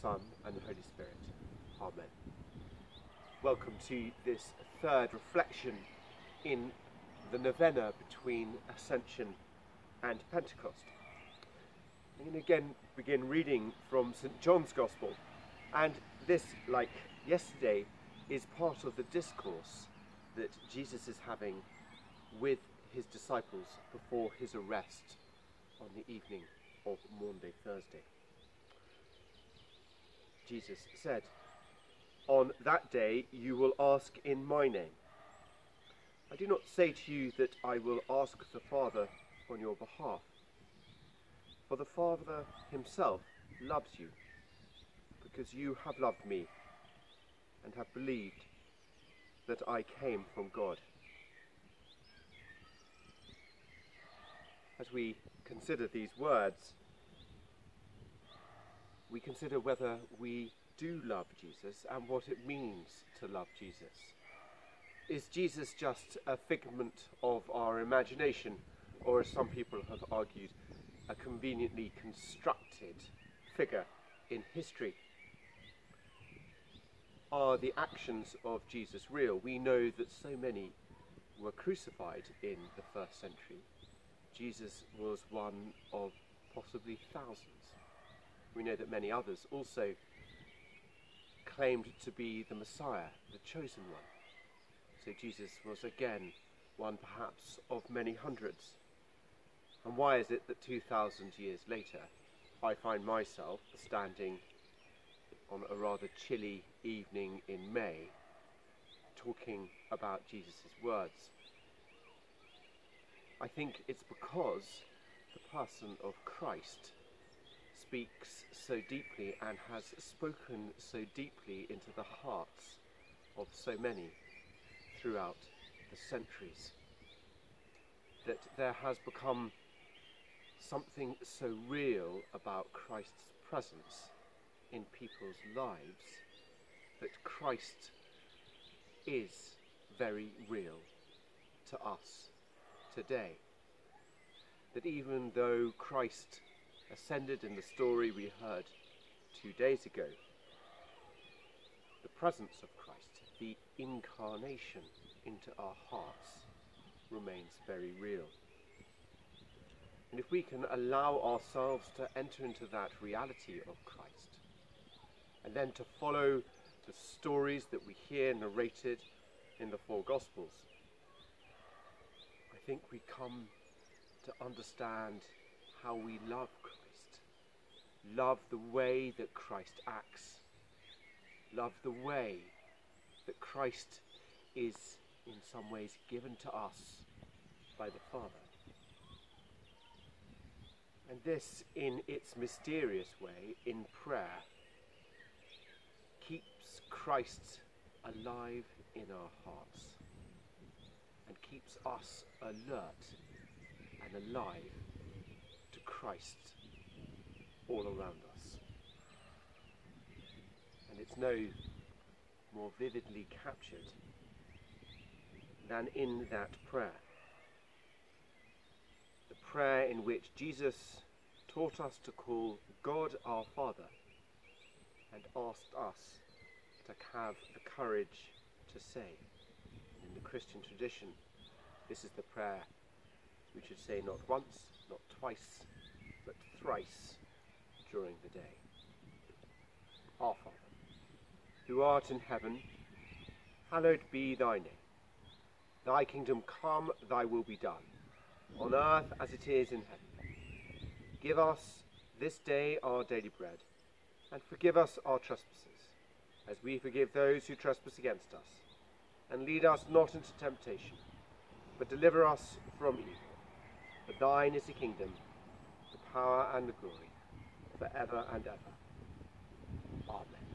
Son, and the Holy Spirit. Amen. Welcome to this third reflection in the novena between Ascension and Pentecost. I'm going to again begin reading from St. John's Gospel, and this, like yesterday, is part of the discourse that Jesus is having with his disciples before his arrest on the evening of Maundy Thursday. Jesus said, On that day you will ask in my name. I do not say to you that I will ask the Father on your behalf, for the Father himself loves you, because you have loved me and have believed that I came from God. As we consider these words, we consider whether we do love Jesus and what it means to love Jesus. Is Jesus just a figment of our imagination, or as some people have argued, a conveniently constructed figure in history? Are the actions of Jesus real? We know that so many were crucified in the first century. Jesus was one of possibly thousands. We know that many others also claimed to be the Messiah, the chosen one. So Jesus was again one perhaps of many hundreds. And why is it that 2,000 years later I find myself standing on a rather chilly evening in May talking about Jesus' words? I think it's because the person of Christ speaks so deeply and has spoken so deeply into the hearts of so many throughout the centuries that there has become something so real about Christ's presence in people's lives that Christ is very real to us today. That even though Christ ascended in the story we heard two days ago, the presence of Christ, the incarnation into our hearts, remains very real. And if we can allow ourselves to enter into that reality of Christ, and then to follow the stories that we hear narrated in the four Gospels, I think we come to understand how we love Christ, love the way that Christ acts, love the way that Christ is in some ways given to us by the Father. And this, in its mysterious way, in prayer, keeps Christ alive in our hearts and keeps us alert and alive Christ all around us. And it's no more vividly captured than in that prayer. The prayer in which Jesus taught us to call God our Father and asked us to have the courage to say. In the Christian tradition, this is the prayer we should say not once, not twice, but thrice during the day. Our Father, who art in heaven, hallowed be thy name. Thy kingdom come, thy will be done, on earth as it is in heaven. Give us this day our daily bread, and forgive us our trespasses, as we forgive those who trespass against us. And lead us not into temptation, but deliver us from evil. For thine is the kingdom, the power and the glory, for ever and ever. Amen.